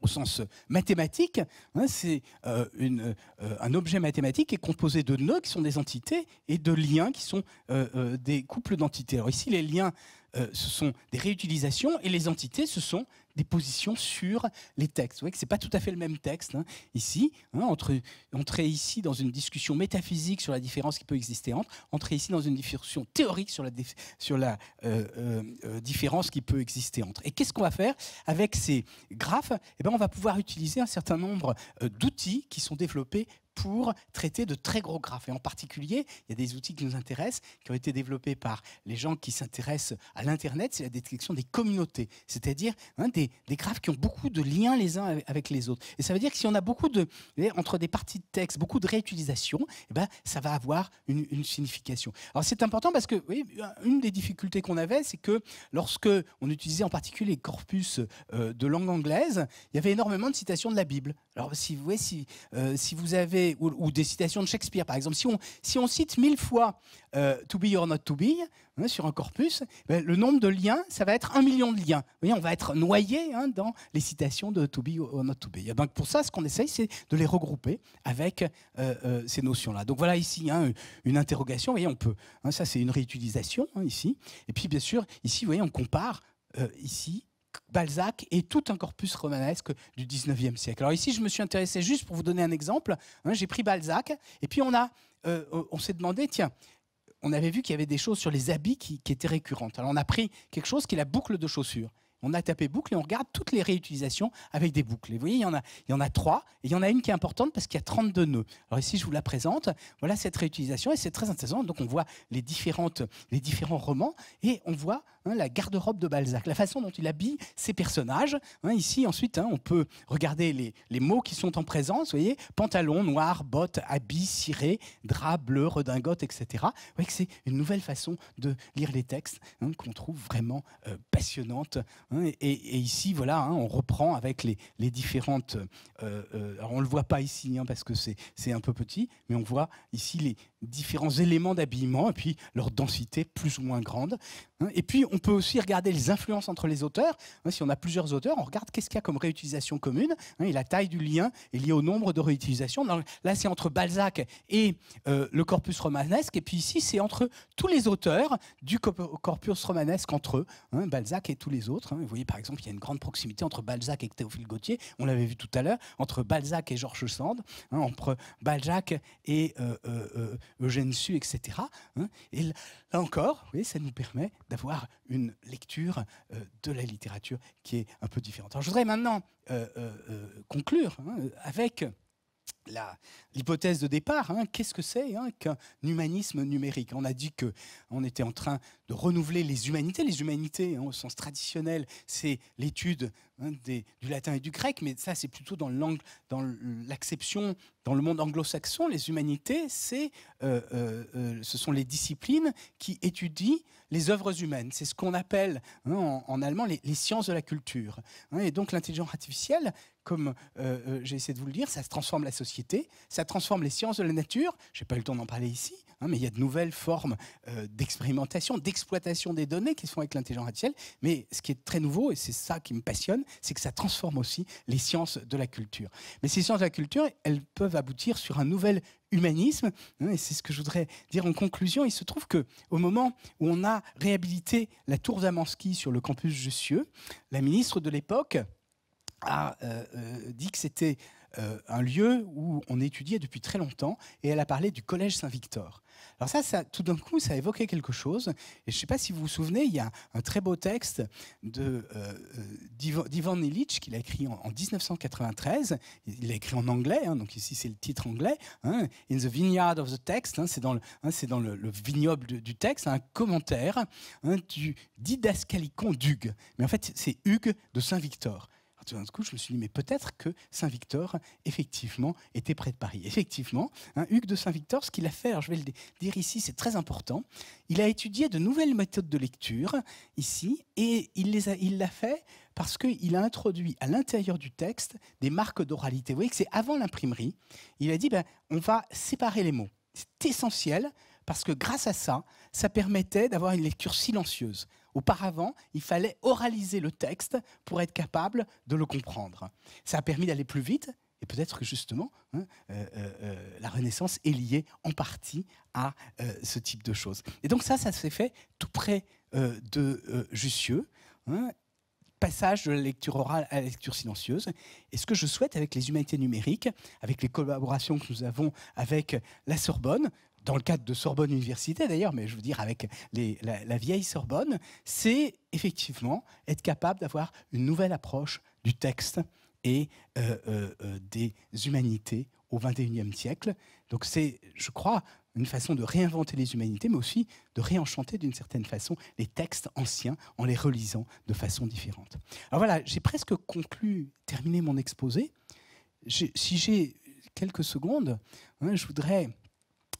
Speaker 1: au sens mathématique, c'est un objet mathématique est composé de nœuds qui sont des entités et de liens qui sont des couples d'entités. Alors ici, les liens euh, ce sont des réutilisations et les entités, ce sont des positions sur les textes. Vous voyez que ce n'est pas tout à fait le même texte hein, ici. Hein, entre, entrer ici dans une discussion métaphysique sur la différence qui peut exister entre, entrer ici dans une discussion théorique sur la, sur la euh, euh, différence qui peut exister entre. Et qu'est-ce qu'on va faire avec ces graphes? Eh ben, On va pouvoir utiliser un certain nombre d'outils qui sont développés pour traiter de très gros graphes. Et en particulier, il y a des outils qui nous intéressent, qui ont été développés par les gens qui s'intéressent à l'Internet, c'est la détection des communautés, c'est-à-dire hein, des, graphes qui ont beaucoup de liens les uns avec les autres. Et ça veut dire que si on a beaucoup de, entre des parties de texte, beaucoup de réutilisation, eh ben, ça va avoir une, signification. Alors c'est important parce que oui, une des difficultés qu'on avait, c'est que lorsque on utilisait en particulier les corpus euh, de langue anglaise, il y avait énormément de citations de la Bible. Alors si vous, voyez, si, euh, vous avez ou, des citations de Shakespeare, par exemple. Si on, si on cite mille fois euh, To be or not to be hein, sur un corpus, ben, le nombre de liens, ça va être un million de liens. Vous voyez, on va être noyé hein, dans les citations de To be or not to be. donc pour ça, ce qu'on essaye, c'est de les regrouper avec euh, ces notions-là. Donc voilà ici hein, une interrogation. Vous voyez, on peut. ça, c'est une réutilisation ici. Et puis, bien sûr, ici, vous voyez, on compare ici Balzac et tout un corpus romanesque du 19e siècle. Alors ici, je me suis intéressé juste pour vous donner un exemple. Hein, j'ai pris Balzac et puis on, a, euh, on s'est demandé, tiens, on avait vu qu'il y avait des choses sur les habits qui, étaient récurrentes. Alors on a pris quelque chose qui est la boucle de chaussures on a tapé boucle et on regarde toutes les réutilisations avec des boucles. Et vous voyez, il y en a, il y en a trois, et il y en a une qui est importante parce qu'il y a 32 nœuds. Alors ici, je vous la présente. Voilà cette réutilisation, et c'est très intéressant. Donc on voit les, différentes, les différents romans, et on voit hein, la garde-robe de Balzac, la façon dont il habille ses personnages. Hein, ici, ensuite, hein, on peut regarder les, mots qui sont en présence. Vous voyez, pantalon noir, bottes, habits, ciré, drap bleu, redingote, etc. Vous voyez que c'est une nouvelle façon de lire les textes qu'on trouve vraiment euh, passionnante. Et, ici, voilà, on reprend avec les, différentes. Euh, euh, alors on le voit pas ici parce que c'est un peu petit, mais on voit ici les différents éléments d'habillement et puis leur densité plus ou moins grande. Hein, et puis, on peut aussi regarder les influences entre les auteurs. Hein, si on a plusieurs auteurs, on regarde qu'est-ce qu'il y a comme réutilisation commune. Hein, et la taille du lien est liée au nombre de réutilisations. Là, c'est entre Balzac et euh, le corpus romanesque. Et puis ici, c'est entre tous les auteurs du corpus romanesque entre eux, Balzac et tous les autres. Vous voyez, par exemple, il y a une grande proximité entre Balzac et Théophile Gautier. On l'avait vu tout à l'heure. Entre Balzac et Georges Sand. entre Balzac et euh, euh, Eugène Sue, etc. Et là encore, ça nous permet une lecture euh, de la littérature qui est un peu différente. Alors, je voudrais maintenant euh, euh, conclure hein, avec l'hypothèse de départ, hein, qu'est-ce que c'est hein, qu'un humanisme numérique? On a dit que on était en train de renouveler les humanités. Les humanités, au sens traditionnel, c'est l'étude du latin et du grec, mais ça, c'est plutôt dans l'acception dans le monde anglo-saxon. Les humanités, c'est, ce sont les disciplines qui étudient les œuvres humaines. C'est ce qu'on appelle hein, en, allemand les, sciences de la culture. Hein. et donc l'intelligence artificielle, comme euh, euh, j'ai essayé de vous le dire, ça transforme la société, ça transforme les sciences de la nature. Je n'ai pas eu le temps d'en parler ici, hein, mais il y a de nouvelles formes euh, d'expérimentation, d'exploitation des données qui se font avec l'intelligence artificielle. Mais ce qui est très nouveau, et c'est ça qui me passionne, c'est que ça transforme aussi les sciences de la culture. Mais ces sciences de la culture, elles peuvent aboutir sur un nouvel humanisme. Hein, et c'est ce que je voudrais dire en conclusion. Il se trouve que au moment où on a réhabilité la tour Zamansky sur le campus Jussieu, la ministre de l'époque a euh, euh, dit que c'était euh, un lieu où on étudiait depuis très longtemps, et elle a parlé du collège Saint-Victor. Alors ça, tout d'un coup, ça a évoqué quelque chose. Et je ne sais pas si vous vous souvenez, il y a un très beau texte de euh, euh d'Ivan Illich qu'il a écrit en, 1993. Il l'a écrit en anglais, hein, donc ici c'est le titre anglais. Hein, In the Vineyard of the Text, hein, c'est dans le, vignoble du, texte, un commentaire du didascalicon d'Hugues. Mais en fait, c'est Hugues de Saint-Victor tout d'un coup, je me suis dit, mais peut-être que Saint-Victor, effectivement, était près de Paris. Effectivement, hein, Hugues de Saint-Victor, ce qu'il a fait, je vais le dire ici, c'est très important, il a étudié de nouvelles méthodes de lecture ici, et il l'a il fait parce qu'il a introduit à l'intérieur du texte des marques d'oralité. Vous voyez que c'est avant l'imprimerie. Il a dit, ben, on va séparer les mots. C'est essentiel parce que grâce à ça, ça permettait d'avoir une lecture silencieuse. Auparavant, il fallait oraliser le texte pour être capable de le comprendre. Ça a permis d'aller plus vite, et peut-être que justement, hein, euh, euh, euh, la Renaissance est liée en partie à ce type de choses. Et donc ça, ça s'est fait tout près de Jussieu. Hein, passage de la lecture orale à la lecture silencieuse. Et ce que je souhaite avec les humanités numériques, avec les collaborations que nous avons avec la Sorbonne, dans le cadre de Sorbonne Université d'ailleurs, mais je veux dire avec la, vieille Sorbonne, c'est effectivement être capable d'avoir une nouvelle approche du texte et euh, euh, euh, des humanités au XXIe siècle. Donc c'est, je crois, une façon de réinventer les humanités, mais aussi de réenchanter d'une certaine façon les textes anciens en les relisant de façon différente. Alors voilà, j'ai presque conclu, terminé mon exposé. Si j'ai quelques secondes, hein, je voudrais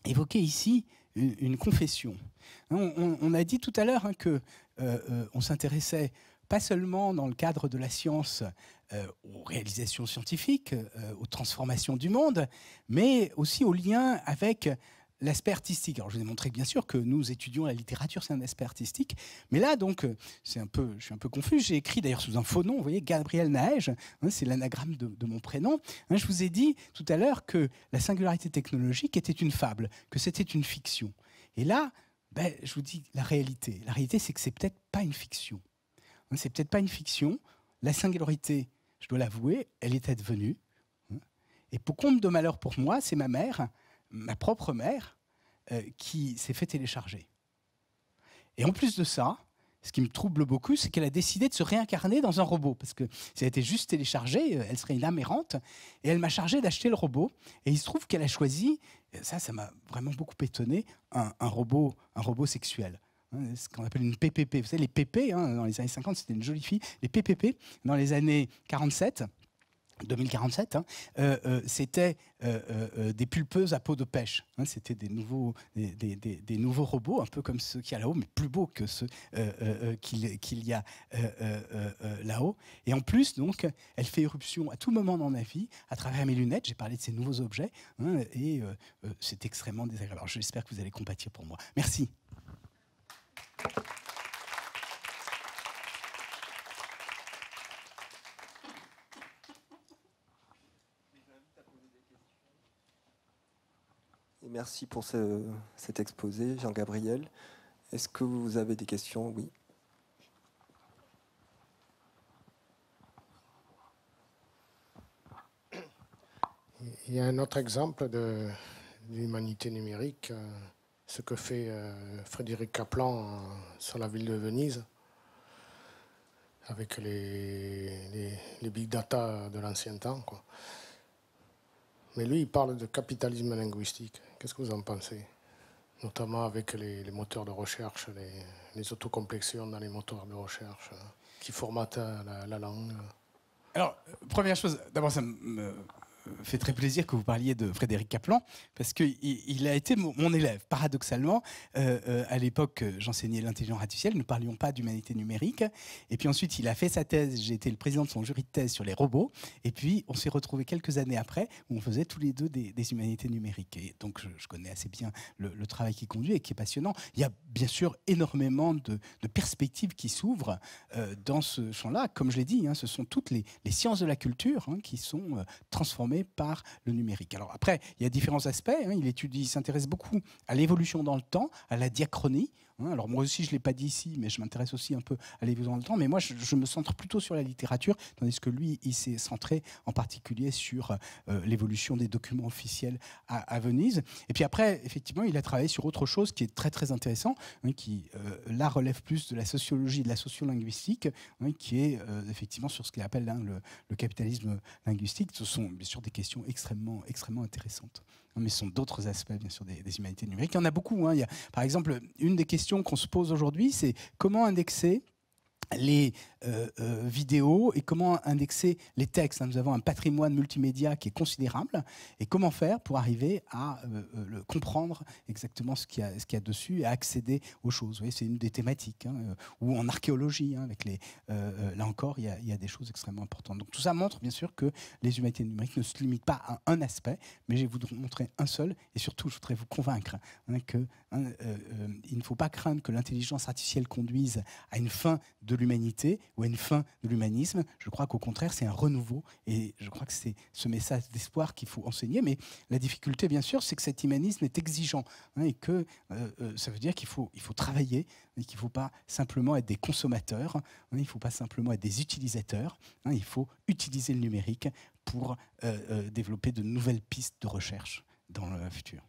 Speaker 1: évoquer ici une, confession. Hein, on, a dit tout à l'heure hein, que euh, euh, on s'intéressait pas seulement dans le cadre de la science euh, aux réalisations scientifiques, aux transformations du monde, mais aussi aux liens avec l'aspect artistique. Alors, je vous ai montré bien sûr que nous étudions la littérature, c'est un aspect artistique. Mais là, donc, euh, c'est un peu, je suis un peu confus. J'ai écrit d'ailleurs sous un faux nom, vous voyez, Gabriel Naège, hein, c'est l'anagramme de, mon prénom. Hein, je vous ai dit tout à l'heure que la singularité technologique était une fable, que c'était une fiction. Et là, ben, je vous dis la réalité. La réalité, c'est que c'est peut-être pas une fiction. Hein, c'est peut-être pas une fiction. La singularité, je dois l'avouer, elle est advenue. Et pour compte de malheur pour moi, c'est ma mère ma propre mère euh, qui s'est fait télécharger. Et en plus de ça, ce qui me trouble beaucoup, c'est qu'elle a décidé de se réincarner dans un robot. Parce que si elle était juste téléchargée, euh, elle serait une âme errante. Et elle m'a chargé d'acheter le robot. Et il se trouve qu'elle a choisi, ça, ça m'a vraiment beaucoup étonné, un, robot, un robot sexuel. Hein, ce qu'on appelle une PPP. Vous savez, les PP, hein, dans les années 50, c'était une jolie fille. Les PPP, dans les années 47, 2047, hein, euh, euh, c'était euh, des pulpeuses à peau de pêche. Hein, c'était des nouveaux, des, nouveaux robots, un peu comme ceux qu'il y a là-haut, mais plus beaux que ceux qu'il y a là-haut. Et en plus, donc, elle fait éruption à tout moment dans ma vie, à travers mes lunettes. J'ai parlé de ces nouveaux objets, hein, et c'est extrêmement désagréable. Alors, j'espère que vous allez compatir pour moi. Merci.
Speaker 2: Merci pour cet exposé, Jean-Gabriel. Est-ce que vous avez des questions? Oui.
Speaker 3: Il y a un autre exemple de l'humanité numérique, euh, ce que fait euh, Frédéric Kaplan euh, sur la ville de Venise, avec les, big data de l'ancien temps. Mais lui, il parle de capitalisme linguistique. Qu'est-ce que vous en pensez? Notamment avec les, moteurs de recherche, les, autocomplexions dans les moteurs de recherche qui formatent la langue.
Speaker 1: Alors, première chose, d'abord, ça me fait très plaisir que vous parliez de Frédéric Kaplan, parce qu'il il a été mon, élève. Paradoxalement, euh, euh, à l'époque, j'enseignais l'intelligence artificielle, nous ne parlions pas d'humanité numérique. Et puis ensuite, il a fait sa thèse, j'ai été le président de son jury de thèse sur les robots. Et puis, on s'est retrouvés quelques années après, où on faisait tous les deux des, humanités numériques. Et donc, je, connais assez bien le, travail qu'il conduit et qui est passionnant. Il y a bien sûr énormément de, perspectives qui s'ouvrent euh, dans ce champ-là. Comme je l'ai dit, hein, ce sont toutes les, sciences de la culture hein, qui sont transformées par le numérique. Alors après, il y a différents aspects. Hein. Il s'intéresse beaucoup à l'évolution dans le temps, à la diachronie. Hein. Alors moi aussi, je ne l'ai pas dit ici, mais je m'intéresse aussi un peu à l'évolution le temps. Mais moi, je, me centre plutôt sur la littérature, tandis que lui, il s'est centré en particulier sur euh, l'évolution des documents officiels à, Venise. Et puis après, effectivement, il a travaillé sur autre chose qui est très très intéressant, hein, qui euh, là relève plus de la sociologie, de la sociolinguistique, qui est euh, effectivement sur ce qu'il appelle le, le capitalisme linguistique. Ce sont bien sûr des questions extrêmement, extrêmement intéressantes. Mais ce sont d'autres aspects, bien sûr, des, humanités numériques. Il y en a beaucoup. Hein. Par exemple, une des questions qu'on se pose aujourd'hui, c'est comment indexer les euh, euh, vidéos et comment indexer les textes. Nous avons un patrimoine multimédia qui est considérable et comment faire pour arriver à euh, comprendre exactement ce qu'il y, a, qu'il dessus et accéder aux choses. c'est une des thématiques. Hein, ou en archéologie, hein, avec les, là encore, il y, a, des choses extrêmement importantes. Donc tout ça montre bien sûr que les humanités numériques ne se limitent pas à un aspect, mais je vais vous montrer un seul et surtout je voudrais vous convaincre hein, que il ne faut pas craindre que l'intelligence artificielle conduise à une fin de l'humanité ou à une fin de l'humanisme. Je crois qu'au contraire, c'est un renouveau et je crois que c'est ce message d'espoir qu'il faut enseigner. Mais la difficulté, bien sûr, c'est que cet humanisme est exigeant hein, et que euh, euh, ça veut dire qu'il faut, il faut travailler et qu'il ne faut pas simplement être des consommateurs, hein, il ne faut pas simplement être des utilisateurs, hein, il faut utiliser le numérique pour euh, développer de nouvelles pistes de recherche dans le futur.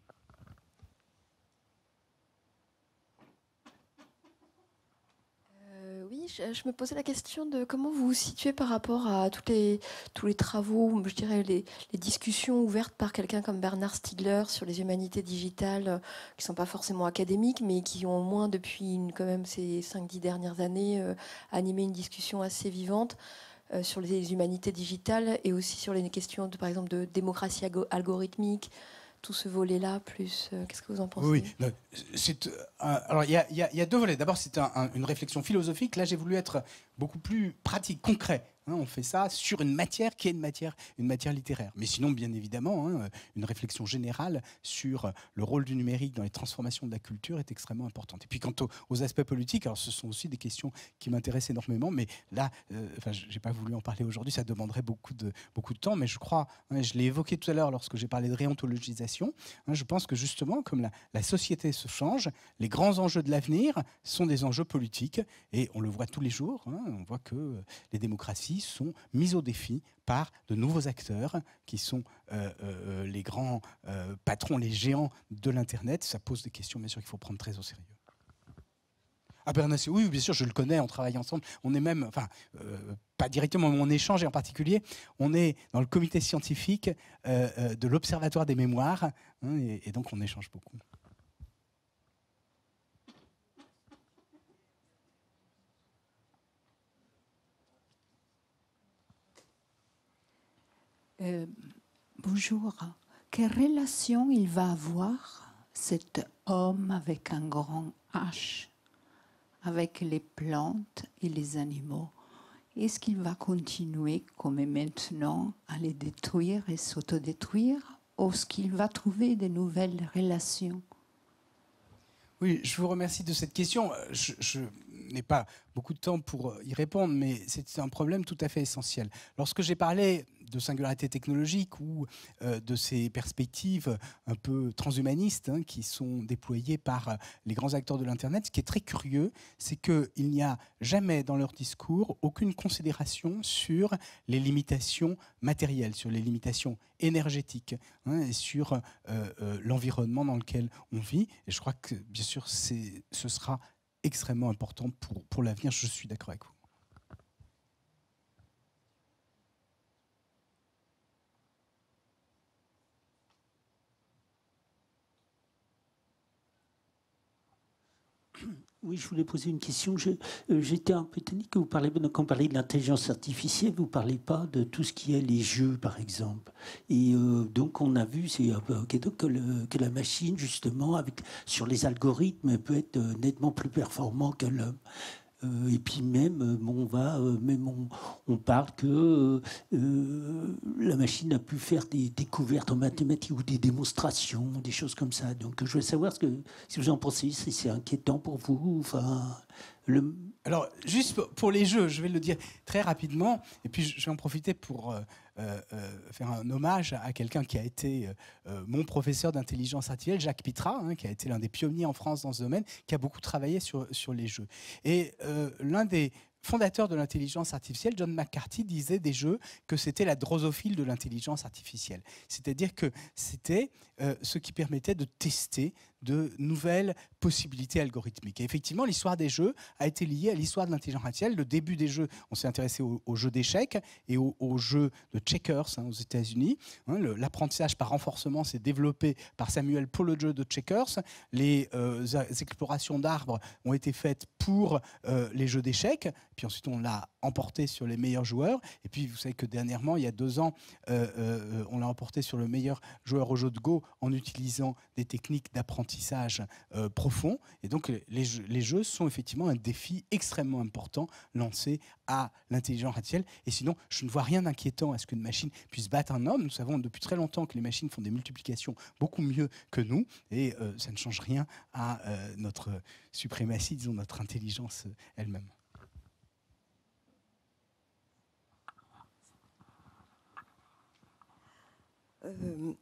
Speaker 4: Je, me posais la question de comment vous vous situez par rapport à tous les travaux, je dirais les, discussions ouvertes par quelqu'un comme Bernard Stiegler sur les humanités digitales, euh, qui ne sont pas forcément académiques, mais qui ont au moins depuis quand même ces 5-10 dernières années euh, animé une discussion assez vivante euh, sur les humanités digitales et aussi sur les questions, de, par exemple, de démocratie algorithmique, tout ce volet-là, plus euh, qu'est-ce que vous en pensez
Speaker 1: Oui, alors il y, a deux volets. D'abord, c'est une réflexion philosophique. Là, j'ai voulu être beaucoup plus pratique, concret. Hein, on fait ça sur une matière qui est une matière, une matière littéraire. Mais sinon, bien évidemment, hein, une réflexion générale sur le rôle du numérique dans les transformations de la culture est extrêmement importante. Et puis quant aux, aspects politiques, alors ce sont aussi des questions qui m'intéressent énormément, mais là, euh, enfin, j'ai pas voulu en parler aujourd'hui, ça demanderait beaucoup de, beaucoup de temps, mais je crois, hein, je l'ai évoqué tout à l'heure lorsque j'ai parlé de réontologisation, je pense que justement, comme la, la société se change, les grands enjeux de l'avenir sont des enjeux politiques, et on le voit tous les jours, on voit que les démocraties sont mises au défi par de nouveaux acteurs qui sont euh, euh, les grands euh, patrons, les géants de l'Internet. Ça pose des questions, bien sûr, qu'il faut prendre très au sérieux. Ah Bernassi, oui, bien sûr, je le connais, on travaille ensemble. On est même, enfin, pas directement, mais on échange et en particulier, on est dans le comité scientifique de l'Observatoire des mémoires, hein, et donc on échange beaucoup.
Speaker 5: Euh, bonjour. Quelle relation il va avoir cet homme avec un grand H avec les plantes et les animaux? Est-ce qu'il va continuer comme maintenant à les détruire et s'autodétruire ou est-ce qu'il va trouver de nouvelles relations?
Speaker 1: Oui, je vous remercie de cette question. je n'ai pas beaucoup de temps pour y répondre, mais c'est un problème tout à fait essentiel. Lorsque j'ai parlé de singularité technologique ou euh, de ces perspectives un peu transhumanistes hein, qui sont déployées par les grands acteurs de l'Internet. Ce qui est très curieux, c'est qu'il n'y a jamais dans leur discours aucune considération sur les limitations matérielles, sur les limitations énergétiques hein, sur euh, euh, l'environnement dans lequel on vit. Et je crois que, bien sûr, ce sera extrêmement important pour, pour l'avenir. Je suis d'accord avec vous.
Speaker 6: Oui, je voulais poser une question. Euh, j'étais un peu étonné que vous parlez, quand vous parlez de l'intelligence artificielle, vous ne parlez pas de tout ce qui est les jeux, par exemple. Et euh, donc, on a vu c'est, que, le, que, la machine, justement, avec, sur les algorithmes, peut être euh, nettement plus performant que l'homme. Euh, et puis même, euh, on va, euh, même on, parle que la machine a pu faire des découvertes en mathématiques ou des démonstrations, des choses comme ça. Donc je voulais savoir ce que, si vous en pensez, si c'est inquiétant pour vous. Enfin,
Speaker 1: le... Alors, juste pour les jeux, je vais le dire très rapidement, et puis je vais en profiter pour euh, euh, faire un hommage à quelqu'un qui a été euh, mon professeur d'intelligence artificielle, Jacques Pitra, hein, qui a été l'un des pionniers en France dans ce domaine, qui a beaucoup travaillé sur, sur les jeux. Et l'un des fondateur de l'intelligence artificielle, John McCarthy, disait des jeux que c'était la drosophile de l'intelligence artificielle. C'est-à-dire que c'était euh, ce qui permettait de tester de nouvelles possibilités algorithmiques. Et effectivement, l'histoire des jeux a été liée à l'histoire de l'intelligence artificielle. Le début des jeux, on s'est intéressé aux, jeux d'échecs et aux, jeux de checkers hein, aux États-Unis. Hein, l'apprentissage par renforcement s'est développé par Samuel Paul le jeu de checkers. Les euh, explorations d'arbres ont été faites pour euh, les jeux d'échecs. Puis ensuite, on l'a emporté sur les meilleurs joueurs. Et puis, vous savez que dernièrement, il y a deux ans, euh, on l'a emporté sur le meilleur joueur au jeu de Go en utilisant des techniques d'apprentissage euh, profond. Et donc, les jeux, sont effectivement un défi extrêmement important lancé à l'intelligence artificielle. Et sinon, je ne vois rien d'inquiétant à ce qu'une machine puisse battre un homme. Nous savons depuis très longtemps que les machines font des multiplications beaucoup mieux que nous. Et ça ne change rien à notre suprématie, disons, notre intelligence elle-même.
Speaker 7: Euh,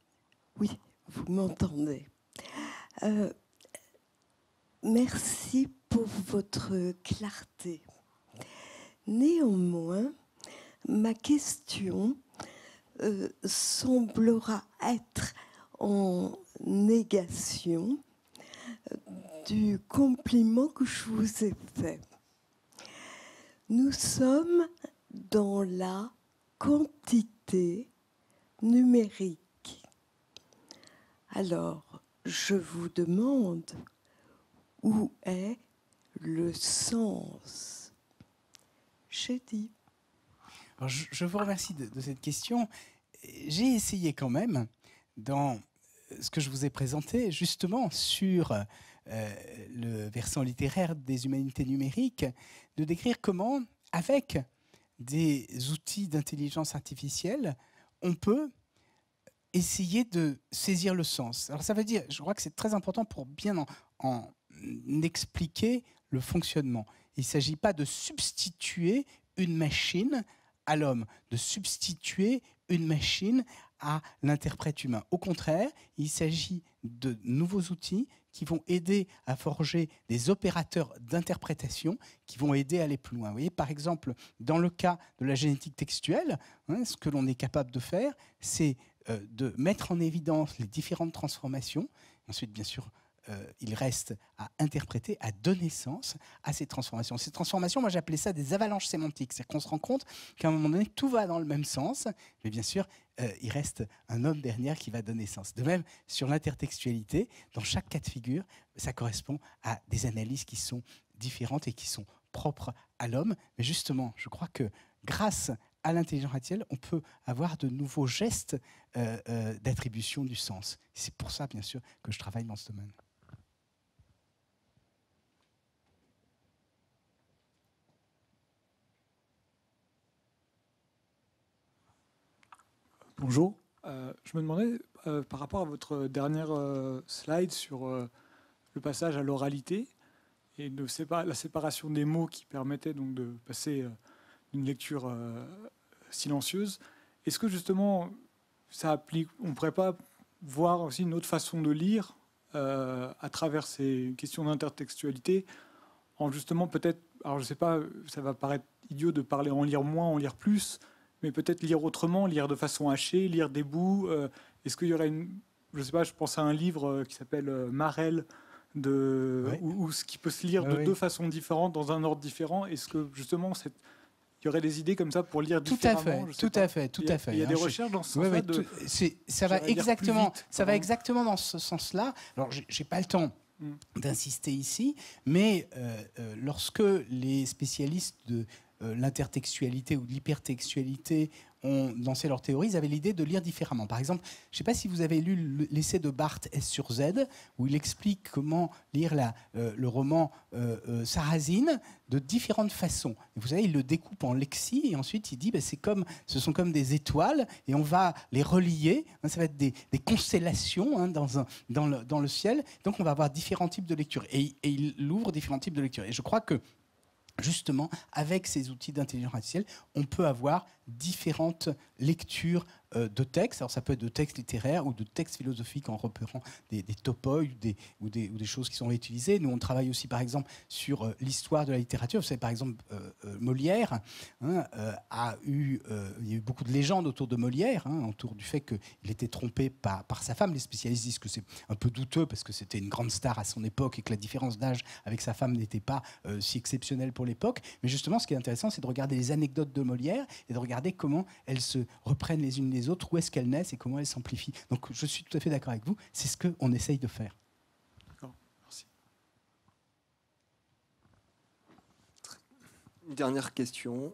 Speaker 7: oui, vous m'entendez. Euh, merci pour votre clarté. Néanmoins, ma question euh, semblera être en négation du compliment que je vous ai fait. Nous sommes dans la quantité numérique. Alors, je vous demande où est le sens J'ai dit.
Speaker 1: je, vous remercie de, cette question. J'ai essayé quand même, dans ce que je vous ai présenté, justement sur euh, le versant littéraire des humanités numériques, de décrire comment, avec des outils d'intelligence artificielle, on peut essayer de saisir le sens. Alors ça veut dire, je crois que c'est très important pour bien en, expliquer le fonctionnement. Il ne s'agit pas de substituer une machine à l'homme, de substituer une machine à l'interprète humain. Au contraire, il s'agit de nouveaux outils qui vont aider à forger des opérateurs d'interprétation qui vont aider à aller plus loin. Vous voyez, par exemple, dans le cas de la génétique textuelle, hein, ce que l'on est capable de faire, c'est de mettre en évidence les différentes transformations. Ensuite, bien sûr, euh, il reste à interpréter, à donner sens à ces transformations. Ces transformations, moi j'appelais ça des avalanches sémantiques. C'est qu'on se rend compte qu'à un moment donné, tout va dans le même sens, mais bien sûr, euh, il reste un homme dernier qui va donner sens. De même, sur l'intertextualité, dans chaque cas de figure, ça correspond à des analyses qui sont différentes et qui sont propres à l'homme. Mais justement, je crois que grâce à l'intelligence artificielle, on peut avoir de nouveaux gestes euh, d'attribution du sens. C'est pour ça, bien sûr, que je travaille dans ce domaine.
Speaker 8: Bonjour. Euh, je me demandais, euh, par rapport à votre dernière euh, slide sur le passage à l'oralité et de la séparation des mots qui permettait donc de passer d'une lecture silencieuse, est-ce que justement, ça applique, on ne pourrait pas voir aussi une autre façon de lire à travers ces questions d'intertextualité, en justement peut-être, alors je ne sais pas, ça va paraître idiot de parler en lire moins, en lire plus, mais peut-être lire autrement, lire de façon hachée, lire des bouts. Est-ce qu'il y aurait une, je sais pas, je pense à un livre qui s'appelle Marel de, ou, ce qui peut se lire de deux façons différentes, dans un ordre différent. Est-ce que justement, cette, y aurait des idées comme ça pour lire
Speaker 1: tout
Speaker 8: différemment
Speaker 1: à fait, tout à fait, tout à fait.
Speaker 8: Il y a des recherches dans ce sens-là.
Speaker 1: ça va exactement, ça va exactement dans ce sens-là. Alors, j'ai pas le temps mm. d'insister ici, mais euh, euh, lorsque les spécialistes de euh, l'intertextualité ou de l'hypertextualité ont lancé leur théorie, ils avaient l'idée de lire différemment. Par exemple, je ne sais pas si vous avez lu l'essai de Barthes S sur Z, où il explique comment lire euh, le roman euh, Sarrazine de différentes façons. vous savez, il le découpe en lexie et ensuite il dit, ben, c'est comme, ce sont comme des étoiles et on va les relier. Hein, ça va être des, constellations hein, dans, le, ciel. Donc on va avoir différents types de lecture. Et, et il ouvre différents types de lecture. Et je crois que justement, avec ces outils d'intelligence artificielle, on peut avoir différentes lectures de textes. Alors ça peut être de textes littéraires ou de textes philosophiques en repérant des, des ou des, ou, des, ou des, choses qui sont réutilisées. Nous, on travaille aussi, par exemple, sur euh, l'histoire de la littérature. Vous savez, par exemple, euh, Molière hein, a eu, il y a eu beaucoup de légendes autour de Molière, hein, autour du fait qu'il était trompé par, par sa femme. Les spécialistes disent que c'est un peu douteux parce que c'était une grande star à son époque et que la différence d'âge avec sa femme n'était pas si exceptionnelle pour l'époque. Mais justement, ce qui est intéressant, c'est de regarder les anecdotes de Molière et de regarder comment elles se reprennent les unes les autres, où est-ce qu'elles naissent et comment elles s'amplifient. Donc je suis tout à fait d'accord avec vous, c'est ce qu'on essaye de faire.
Speaker 8: D'accord, merci.
Speaker 2: Une dernière question.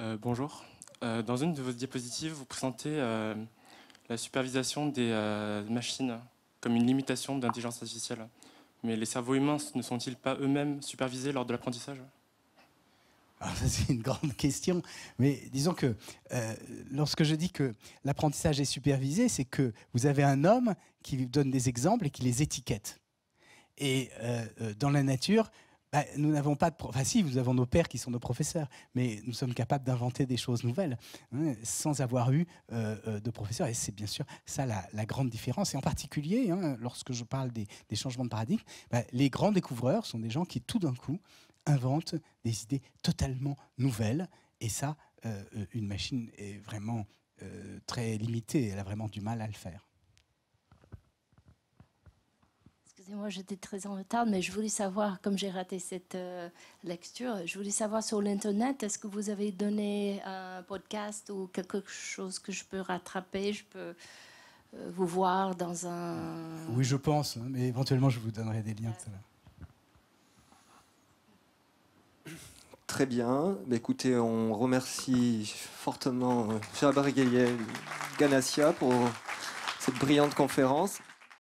Speaker 9: Euh, bonjour. Euh, dans une de vos diapositives, vous présentez euh, la supervision des machines comme une limitation d'intelligence artificielle. Mais les cerveaux humains ne sont-ils pas eux-mêmes supervisés lors de l'apprentissage?
Speaker 1: Ah, c'est une grande *laughs* question, mais disons que euh, lorsque je dis que l'apprentissage est supervisé, c'est que vous avez un homme qui vous donne des exemples et qui les étiquette. Et euh, euh, dans la nature, bah, nous n'avons pas de... Enfin si, nous avons nos pères qui sont nos professeurs, mais nous sommes capables d'inventer des choses nouvelles hein, sans avoir eu euh, euh, de professeurs. Et c'est bien sûr ça la, grande différence. Et en particulier, hein, lorsque je parle des, changements de paradigme, bah, les grands découvreurs sont des gens qui tout d'un coup inventent des idées totalement nouvelles. Et ça, euh, une machine est vraiment très limitée. Elle a vraiment du mal à le faire.
Speaker 10: Excusez-moi, j'étais très en retard, mais je voulais savoir, comme j'ai raté cette euh, lecture, je voulais savoir sur l'Internet, est-ce que vous avez donné un podcast ou quelque chose que je peux rattraper Je peux euh, vous voir dans un...
Speaker 1: Oui, je pense, hein, mais éventuellement, je vous donnerai des liens.
Speaker 2: Très bien. Bah, écoutez, on remercie fortement Jabar euh, Ganassia pour cette brillante conférence.